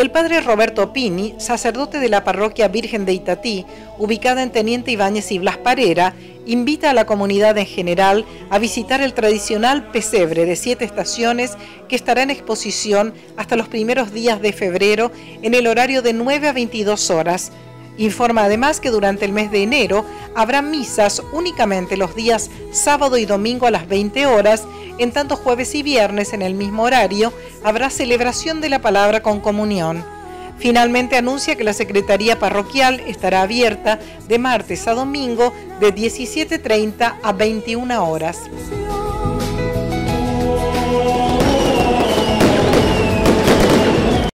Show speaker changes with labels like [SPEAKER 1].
[SPEAKER 1] El padre Roberto Pini, sacerdote de la parroquia Virgen de Itatí, ubicada en Teniente Ibáñez y Blas Parera, invita a la comunidad en general a visitar el tradicional pesebre de siete estaciones que estará en exposición hasta los primeros días de febrero en el horario de 9 a 22 horas. Informa además que durante el mes de enero habrá misas únicamente los días sábado y domingo a las 20 horas en tanto jueves y viernes en el mismo horario habrá celebración de la palabra con comunión. Finalmente anuncia que la Secretaría Parroquial estará abierta de martes a domingo de 17.30 a 21 horas.